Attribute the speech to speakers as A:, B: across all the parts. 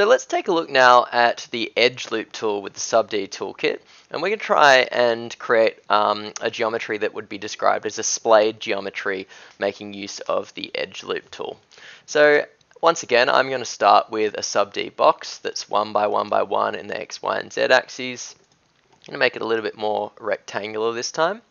A: So let's take a look now at the edge loop tool with the sub-D toolkit and we're going to try and create um, a geometry that would be described as a splayed geometry making use of the edge loop tool. So once again I'm going to start with a sub-D box that's one by one by one in the X, Y and Z axes. I'm going to make it a little bit more rectangular this time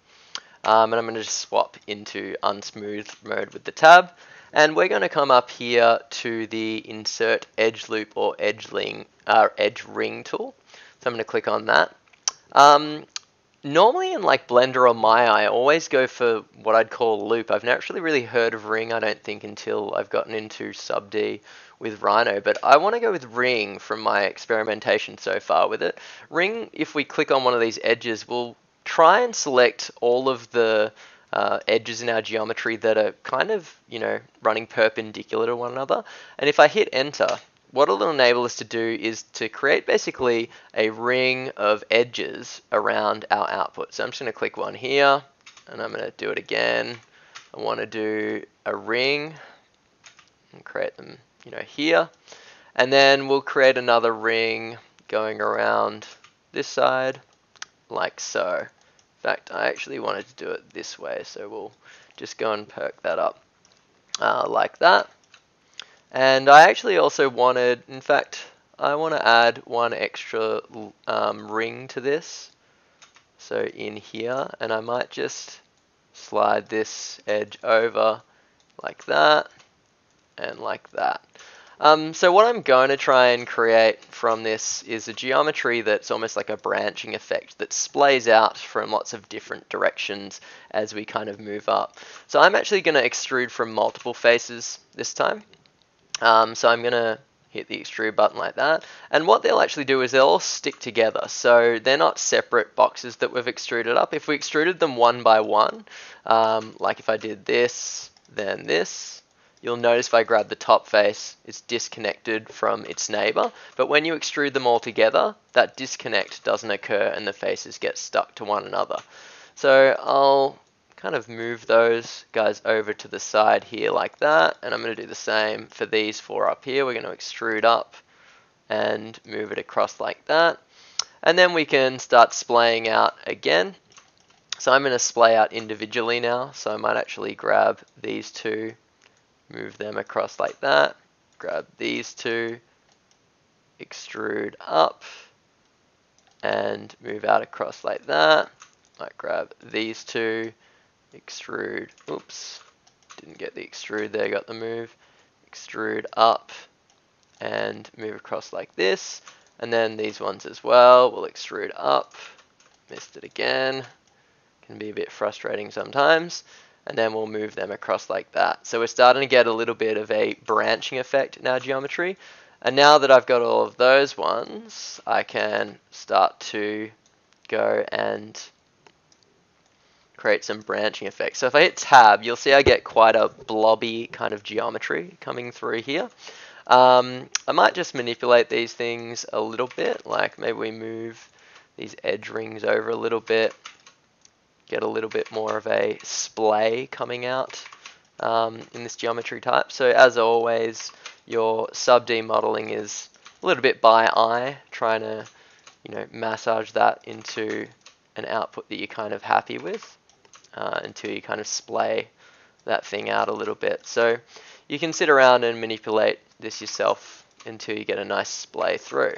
A: um, and I'm going to just swap into unsmooth mode with the tab and we're going to come up here to the insert edge loop or edge, ling, uh, edge ring tool. So I'm going to click on that. Um, normally in like Blender or Maya, I always go for what I'd call loop. I've never actually really heard of ring, I don't think, until I've gotten into sub D with Rhino, but I want to go with ring from my experimentation so far with it. Ring, if we click on one of these edges, will try and select all of the uh, edges in our geometry that are kind of, you know, running perpendicular to one another. And if I hit enter, what it'll enable us to do is to create basically a ring of edges around our output. So I'm just going to click one here, and I'm going to do it again. I want to do a ring and create them, you know, here. And then we'll create another ring going around this side like so. In fact, I actually wanted to do it this way, so we'll just go and perk that up uh, like that. And I actually also wanted, in fact, I want to add one extra um, ring to this. So in here, and I might just slide this edge over like that and like that. Um, so what I'm going to try and create from this is a geometry that's almost like a branching effect that splays out from lots of different directions as we kind of move up. So I'm actually going to extrude from multiple faces this time. Um, so I'm going to hit the extrude button like that. And what they'll actually do is they'll all stick together. So they're not separate boxes that we've extruded up. If we extruded them one by one, um, like if I did this, then this, You'll notice if I grab the top face, it's disconnected from its neighbor. But when you extrude them all together, that disconnect doesn't occur and the faces get stuck to one another. So I'll kind of move those guys over to the side here like that. And I'm going to do the same for these four up here. We're going to extrude up and move it across like that. And then we can start splaying out again. So I'm going to splay out individually now. So I might actually grab these two move them across like that, grab these two, extrude up, and move out across like that. Might grab these two, extrude, oops, didn't get the extrude there, got the move, extrude up, and move across like this. And then these ones as well, we'll extrude up, missed it again, can be a bit frustrating sometimes and then we'll move them across like that. So we're starting to get a little bit of a branching effect in our geometry. And now that I've got all of those ones, I can start to go and create some branching effects. So if I hit tab, you'll see I get quite a blobby kind of geometry coming through here. Um, I might just manipulate these things a little bit, like maybe we move these edge rings over a little bit get a little bit more of a splay coming out um, in this geometry type. So as always, your sub-D modeling is a little bit by eye, trying to you know massage that into an output that you're kind of happy with uh, until you kind of splay that thing out a little bit. So you can sit around and manipulate this yourself until you get a nice splay through.